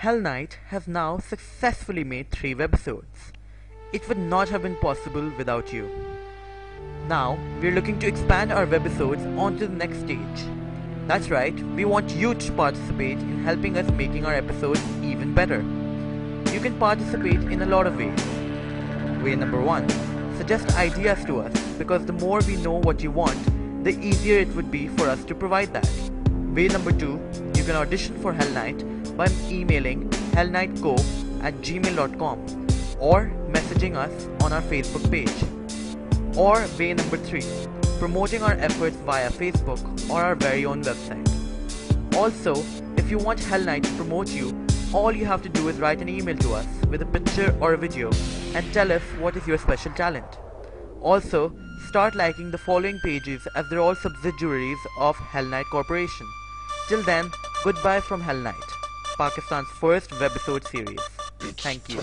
Helneit has now successfully made 3 webisodes. It would not have been possible without you. Now, we're looking to expand our webisodes onto the next stage. That's right, we want you to participate in helping us making our episodes even better. You can participate in a lot of ways. Way number 1. Suggest ideas to us because the more we know what you want, the easier it would be for us to provide that. Way number 2. You can audition for Helneit by emailing helneitco at gmail.com or messaging us on our Facebook page. Or way number 3. Promoting our efforts via Facebook or our very own website. Also, if you want Helneit to promote you, all you have to do is write an email to us with a picture or a video and tell us what is your special talent. Also, start liking the following pages as they're all subsidiaries of Helneit Corporation. Till then, goodbye from Helneit, Pakistan's first webisode series. Thank you.